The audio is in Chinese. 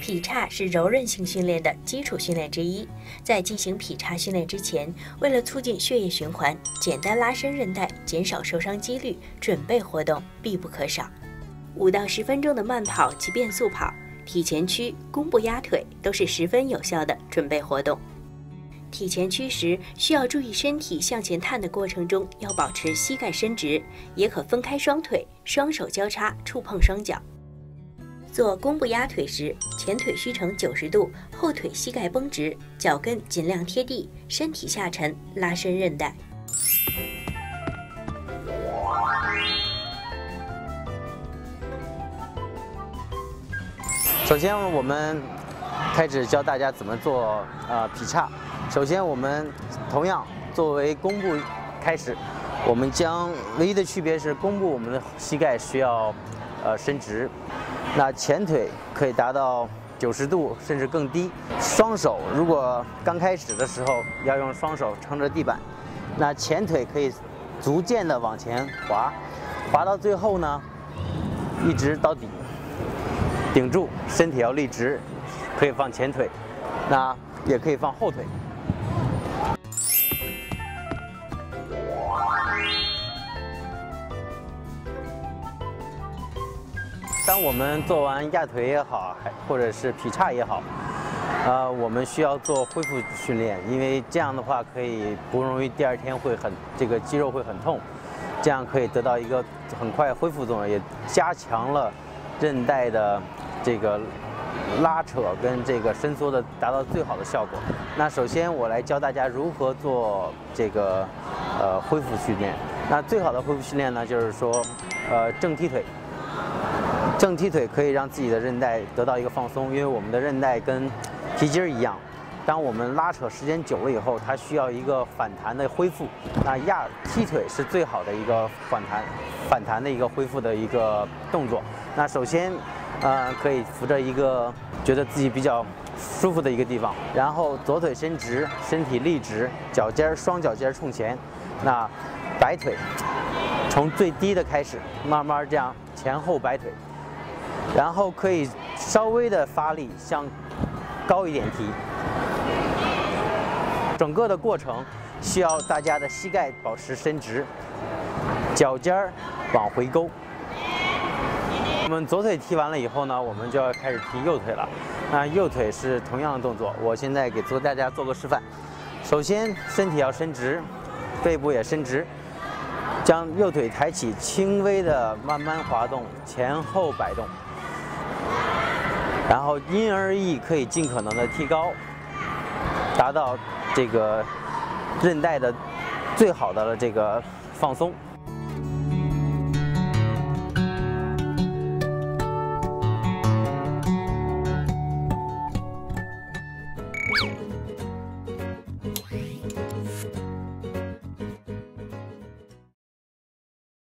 劈叉是柔韧性训练的基础训练之一。在进行劈叉训练之前，为了促进血液循环，简单拉伸韧带，减少受伤几率，准备活动必不可少。五到十分钟的慢跑及变速跑、体前屈、弓步压腿都是十分有效的准备活动。体前屈时需要注意身体向前探的过程中要保持膝盖伸直，也可分开双腿，双手交叉触碰双脚。做弓步压腿时，前腿虚呈九十度，后腿膝盖绷直，脚跟尽量贴地，身体下沉，拉伸韧带。首先，我们开始教大家怎么做呃劈叉。首先，我们同样作为弓步开始，我们将唯一的区别是弓步我们的膝盖需要呃伸直。那前腿可以达到九十度，甚至更低。双手如果刚开始的时候要用双手撑着地板，那前腿可以逐渐的往前滑，滑到最后呢，一直到底，顶住，身体要立直，可以放前腿，那也可以放后腿。当我们做完压腿也好，还或者是劈叉也好，呃，我们需要做恢复训练，因为这样的话可以不容易第二天会很这个肌肉会很痛，这样可以得到一个很快恢复作用，也加强了韧带的这个拉扯跟这个伸缩的达到最好的效果。那首先我来教大家如何做这个呃恢复训练。那最好的恢复训练呢，就是说呃正踢腿。正踢腿可以让自己的韧带得到一个放松，因为我们的韧带跟皮筋儿一样，当我们拉扯时间久了以后，它需要一个反弹的恢复。那压踢腿是最好的一个反弹、反弹的一个恢复的一个动作。那首先，呃，可以扶着一个觉得自己比较舒服的一个地方，然后左腿伸直，身体立直，脚尖儿双脚尖儿冲前，那摆腿，从最低的开始，慢慢这样前后摆腿。然后可以稍微的发力向高一点提，整个的过程需要大家的膝盖保持伸直，脚尖儿往回勾。我们左腿踢完了以后呢，我们就要开始踢右腿了。那右腿是同样的动作，我现在给做大家做个示范。首先身体要伸直，背部也伸直，将右腿抬起，轻微的慢慢滑动，前后摆动。然后因人而异，可以尽可能的提高，达到这个韧带的最好的这个放松。